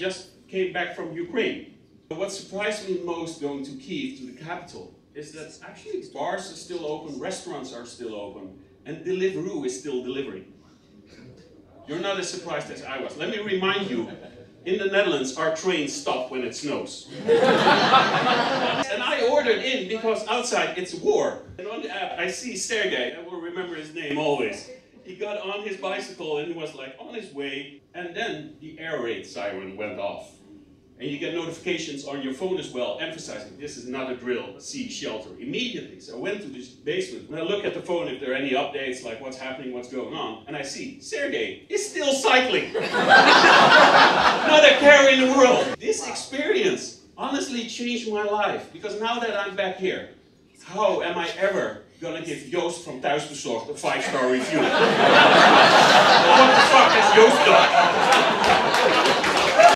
just came back from Ukraine. But What surprised me most going to Kiev, to the capital, is that actually bars are still open, restaurants are still open, and Deliveroo is still delivering. You're not as surprised as I was. Let me remind you, in the Netherlands, our trains stop when it snows. and I ordered in because outside it's war. And on the app, I see Sergey, I will remember his name always. He got on his bicycle and he was like on his way, and then the air raid siren went off. And you get notifications on your phone as well, emphasizing this is not a drill, see shelter immediately. So I went to this basement and I look at the phone if there are any updates, like what's happening, what's going on, and I see Sergey is still cycling. not a care in the world. This experience honestly changed my life because now that I'm back here, how am I ever gonna give Joost from Thuisbezorgd a five-star review? what the fuck has Joost done?